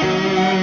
Música